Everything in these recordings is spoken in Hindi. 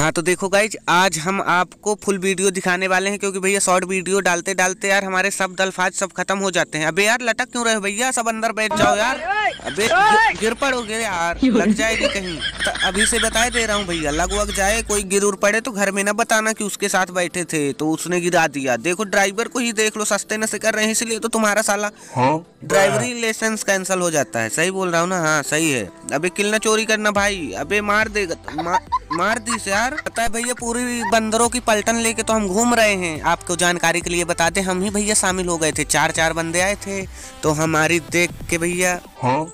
हाँ तो देखो गाइज़ आज हम आपको फुल वीडियो दिखाने वाले हैं क्योंकि भैया शॉर्ट वीडियो डालते डालते यार हमारे सब अल्फाज सब खत्म हो जाते हैं। अबे यार लटक क्यों रहे हो भैया? सब अंदर बैठ जाओ यार। अबे गिर पड़ोगे यार। लग जाएगी कहीं। तो अभी से बताए दे रहा हूँ भैया लग वग जाए कोई गिर उर पड़े तो घर में ना बताना कि उसके साथ बैठे थे तो उसने गिरा दिया। देखो ड्राइवर को ही देख लो सस्ते नशे कर रहे हैं इसलिए तो तुम्हारा साला ड्राइवरी लाइसेंस कैंसिल हो जाता है। सही बोल रहा हूँ ना? हाँ सही है। अबे किलना चोरी करना भाई। अबे मार देगा मार दी से यार। पता है भैया पूरी बंदरों की पलटन लेके तो हम घूम रहे हैं। आपको जानकारी के लिए बता दें हम ही भैया शामिल हो गए थे। चार चार बंदे आए थे तो हमारी देख के भैया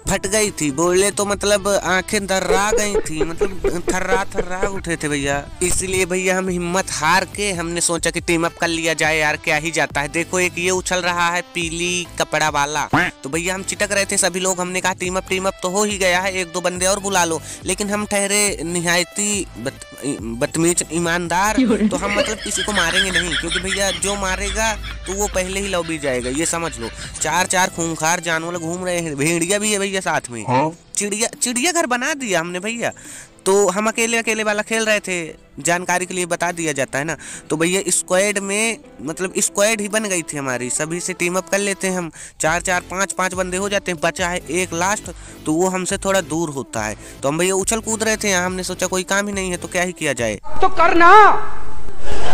फट गई थी। बोले तो मतलब आँखें दर्रा गई थी मतलब थर्रा थर्रा उठे थे भैया। इसलिए भैया हम हिम्मत हार के हमने सोचा कि टीम अप कर लिया जाए यार क्या ही जाता है। देखो एक ये उछल रहा है पीली कपड़ा वाला। तो भैया हम चिटक रहे थे सभी लोग हमने कहा टीम अप टीम अप तो हो ही गया है एक दो बंदे और बुला लो। लेकिन हम ठहरे निहायती बत, बदतमीज ईमानदार तो हम मतलब किसी को मारेंगे नहीं क्योंकि भैया जो मारेगा तो वो पहले ही लौबी जाएगा ये समझ लो। चार चार खूंखार जानवर घूम रहे हैं भेड़िया भी है भैया साथ में। चिड़िया चिड़िया घर बना दिया हमने भैया। तो हम अकेले अकेले वाला खेल रहे थे। जानकारी के लिए बता दिया जाता है ना? तो भैया स्क्वाड में मतलब स्क्वाड ही बन गई थी हमारी। सभी से टीम अप कर लेते हैं हम। चार चार पाँच पाँच बंदे हो जाते हैं। बचा है एक लास्ट तो वो हमसे थोड़ा दूर होता है। तो हम भैया उछल कूद रहे थे यहाँ। हमने सोचा कोई काम ही नहीं है तो क्या ही किया जाए? तो करना।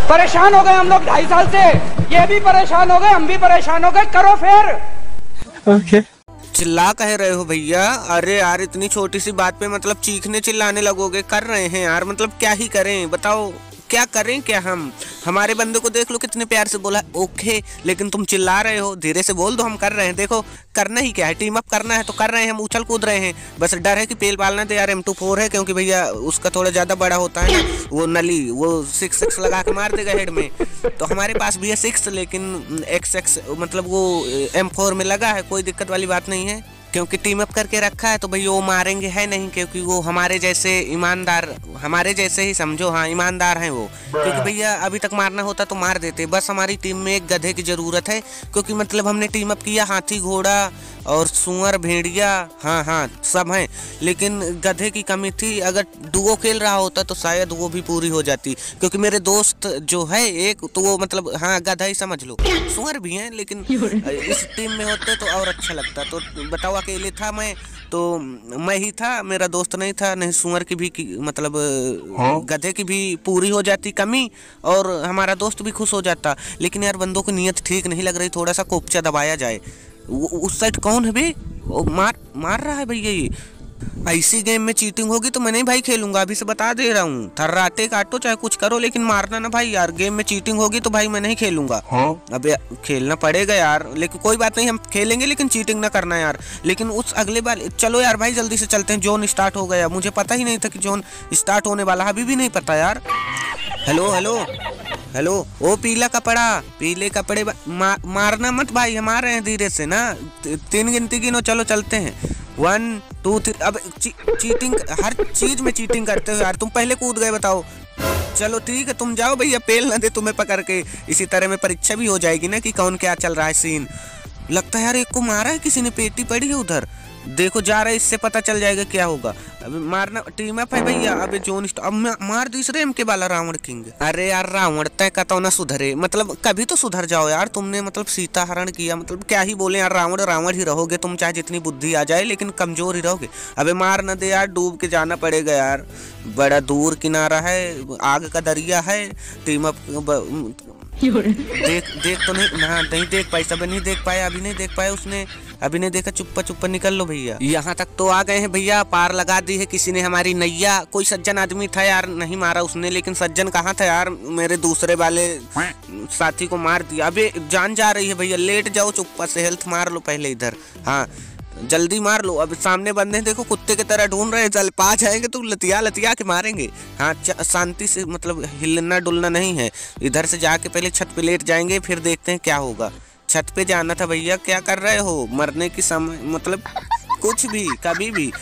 परेशान हो गए हम लोग ढाई साल से। ये भी परेशान हो गए हम भी परेशान हो गए। करो फिर। चिल्ला कह रहे हो भैया? अरे यार, इतनी छोटी सी बात पे मतलब चीखने चिल्लाने लगोगे? कर रहे हैं यार मतलब क्या ही करें? बताओ। क्या करें क्या हम? हमारे बंदे को देख लो कितने प्यार से बोला ओके, लेकिन तुम चिल्ला रहे हो, धीरे से बोल दो, हम कर रहे हैं। देखो, करना ही क्या है? टीम अप करना है तो कर रहे हैं, हम उछल कूद रहे हैं। बस डर है कि पेल पालना तो यार एम टू फोर है, क्योंकि भैया उसका थोड़ा ज़्यादा बड़ा होता है वो नली, वो सिक्स सिक्स लगा के मार देगा हेड में। तो हमारे पास भी है सिक्स लेकिन एक्स एक्स मतलब वो एम फोर में लगा है, कोई दिक्कत वाली बात नहीं है। क्योंकि टीम अप करके रखा है तो भाई वो मारेंगे है नहीं क्योंकि वो हमारे जैसे ईमानदार हमारे जैसे ही समझो हाँ ईमानदार हैं वो। क्योंकि भैया अभी तक मारना होता तो मार देते बस हमारी टीम में एक गधे की ज़रूरत है क्योंकि मतलब हमने टीम अप किया हाथी घोड़ा और सुअर भेड़िया हाँ हाँ सब हैं। लेकिन गधे की कमी थी अगर दुओ खेल रहा होता तो शायद वो भी पूरी हो जाती। क्योंकि मेरे दोस्त जो है एक तो वो मतलब हाँ गधा ही समझ लो। सुअर भी हैं लेकिन इस टीम में होते तो और अच्छा लगता। तो बताओ अकेले था मैं? तो मैं ही था मेरा दोस्त नहीं था नहीं सुअर की भी की, मतलब गधे की भी पूरी हो जाती कमी और हमारा दोस्त भी खुश हो जाता। लेकिन यार बंदों की नीयत ठीक नहीं लग रही थोड़ा सा कोपचा दबाया जाए। उस साइड कौन है बे? वो मार मार रहा है भैया ये। ऐसी गेम में चीटिंग होगी तो मैं नहीं भाई खेलूँगा अभी से बता दे रहा हूँ। थर्राटे काटो चाहे कुछ करो लेकिन मारना ना भाई यार गेम में चीटिंग होगी तो भाई मैं नहीं खेलूँगा। अबे खेलना पड़ेगा यार लेकिन कोई बात नहीं हम खेलेंगे लेकिन चीटिंग ना करना यार। लेकिन उस अगले बार चलो यार भाई जल्दी से चलते हैं। जोन स्टार्ट हो गया। मुझे पता ही नहीं था कि जोन स्टार्ट होने वाला अभी भी नहीं पता यार। हेलो हेलो हेलो ओ पीला कपड़ा पीले कपड़े मा, मारना मत भाई हम आ रहे हैं धीरे से ना। तीन गिनती गिनो चलो चलते हैं। वन टू थ्री अब ची, चीटिंग हर चीज़ में चीटिंग करते हो यार तुम पहले कूद गए बताओ। चलो ठीक है तुम जाओ भैया पेल ना दे तुम्हें पकड़ के। इसी तरह में परीक्षा भी हो जाएगी ना कि कौन क्या चल रहा है सीन लगता है यार एक को मारा है किसी ने पेटी पड़ी है उधर। देखो जा रहा है इससे पता चल जाएगा क्या होगा। अभी मारना टीम अप है भैया अबे जोन अब मार दूसरे एम के वाला रावण किंग अरे यार रावण तय का तो ना सुधरे। मतलब कभी तो सुधर जाओ यार तुमने मतलब सीता हरण किया मतलब क्या ही बोले यार रावण रावण ही रहोगे तुम चाहे जितनी बुद्धि आ जाए लेकिन कमज़ोर ही रहोगे। अबे मार न दे यार डूब के जाना पड़ेगा यार। बड़ा दूर किनारा है आग का दरिया है टीम अप देख देख तो नहीं हाँ नहीं देख पाई सब नहीं देख पाया अभी नहीं देख पाया उसने। अभी नहीं देखा चुप्पा चुप्पा निकल लो भैया। यहाँ तक तो आ गए हैं भैया, पार लगा दी है किसी ने हमारी नैया। कोई सज्जन आदमी था यार, नहीं मारा उसने, लेकिन सज्जन कहाँ था यार? मेरे दूसरे वाले साथी को मार दिया। अभी जान जा रही है भैया, लेट जाओ चुप्पा से, हेल्थ मार लो पहले इधर। हाँ जल्दी मार लो। अब सामने बंदे देखो, कुत्ते की तरह ढूंढ रहे चल पाँच आएँगे तो लतिया लतिया के मारेंगे। हाँ शांति से मतलब हिलना डुलना नहीं है। इधर से जाके पहले छत पे लेट जाएँगे, फिर देखते हैं क्या होगा। छत पे जाना था भैया, क्या कर रहे हो? मरने की समय मतलब कुछ भी, कभी भी।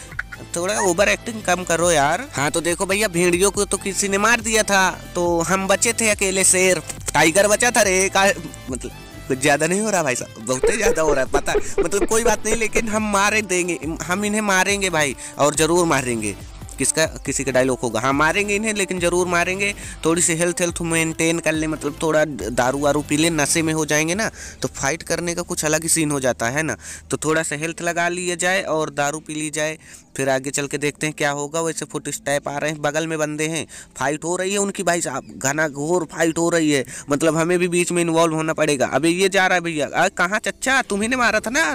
थोड़ा ओवर एक्टिंग कम करो यार। हाँ तो देखो भैया, भेड़ियों को तो किसी ने मार दिया था तो हम बचे थे अकेले शेर। टाइगर बचा था रे, का मतलब कुछ ज़्यादा नहीं हो रहा भाई साहब? बहुत ही ज़्यादा हो रहा है, पता। मतलब कोई बात नहीं, लेकिन हम मारे देंगे, हम इन्हें मारेंगे भाई, और ज़रूर मारेंगे। किसका, किसी का डायलॉग होगा। हाँ मारेंगे इन्हें, लेकिन ज़रूर मारेंगे। थोड़ी सी हेल्थ हेल्थ मेंटेन कर ले मतलब थोड़ा दारू वारू पी ले, नशे में हो जाएँगे ना तो फाइट करने का कुछ अलग ही सीन हो जाता है ना। तो थोड़ा सा हेल्थ लगा लिया जाए और दारू पी ली जाए। फिर आगे चल के देखते हैं क्या होगा। वैसे फुट स्टेप आ रहे हैं, बगल में बंदे हैं। फाइट हो रही है उनकी भाई साहब। घना घोर फाइट हो रही है। मतलब हमें भी बीच में इन्वॉल्व होना पड़ेगा। अभी ये जा रहा है भैया। अरे कहाँ, चच्चा? तुम्ही मारा था ना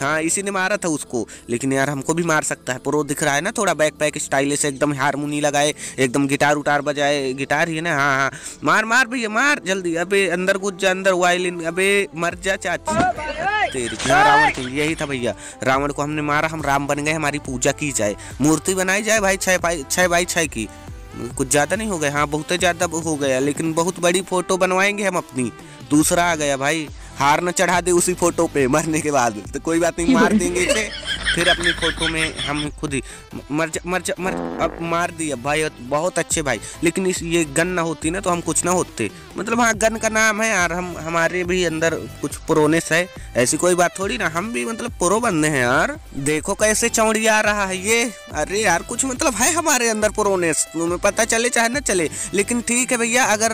हाँ इसी ने मारा था उसको। लेकिन यार, हमको भी मार सकता है। प्रो दिख रहा है ना, थोड़ा बैक पैक स्टाइलिश एकदम हारमोनी लगाए, एकदम गिटार उटार बजाए। गिटार ही है ना? हाँ हाँ। मार मार भैया, मार। जल्दी। अबे, अंदर घुस जा, अंदर वायलिन अबे, मर जा चाची। तेरी रावण के यही था भैया। रावण को हमने मारा, हम राम बन गए, हमारी पूजा की जाए। मूर्ति बनाई जाए भाई छः बाई छः बाई छः की। कुछ ज़्यादा नहीं हो गया। हाँ बहुत ज़्यादा हो गया, लेकिन बहुत बड़ी फ़ोटो बनवाएँगे हम अपनी। दूसरा आ गया भाई। हार न चढ़ा दे उसी फ़ोटो पे मरने के बाद। तो कोई बात नहीं मार देंगे इसे। फिर अपनी फ़ोटो में हम खुद ही मर जा, मर जा, मर अब मार दिया। भाई बहुत अच्छे भाई। लेकिन इस ये गन ना होती ना तो हम कुछ ना होते। मतलब हाँ गन का नाम है यार। हम हमारे भी अंदर कुछ प्रोनेस है ऐसी कोई बात थोड़ी ना, हम भी मतलब पुरो बंदे हैं यार। देखो कैसे चौड़ी आ रहा है ये। अरे यार, कुछ मतलब है हमारे अंदर पुरोनेस? तुम्हें पता चले चाहे ना चले, लेकिन ठीक है भैया, अगर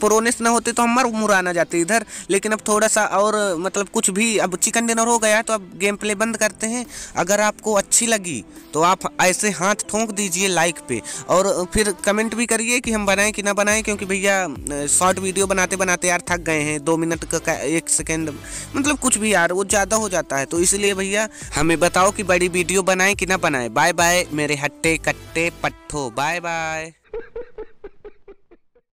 पुरोनेस ना होते तो हम मर मुराना जाते इधर। लेकिन अब थोड़ा सा और मतलब कुछ भी, अब चिकन डिनर हो गया तो अब गेम प्ले बंद करते हैं। अगर आपको अच्छी लगी तो आप ऐसे हाथ ठोंक दीजिए लाइक पे। और फिर कमेंट भी करिए कि हम बनाएँ कि ना बनाएँ, क्योंकि भैया शॉर्ट वीडियो बनाते बनाते यार थक गए हैं। दो मिनट का, एक सेकेंड मतलब कुछ भी यार, वो ज़्यादा हो जाता है तो इसलिए भैया हमें बताओ कि बड़ी वीडियो बनाए कि ना बनाए। बाय बाय, मेरे हट्टे कट्टे पट्ठो, बाय बाय।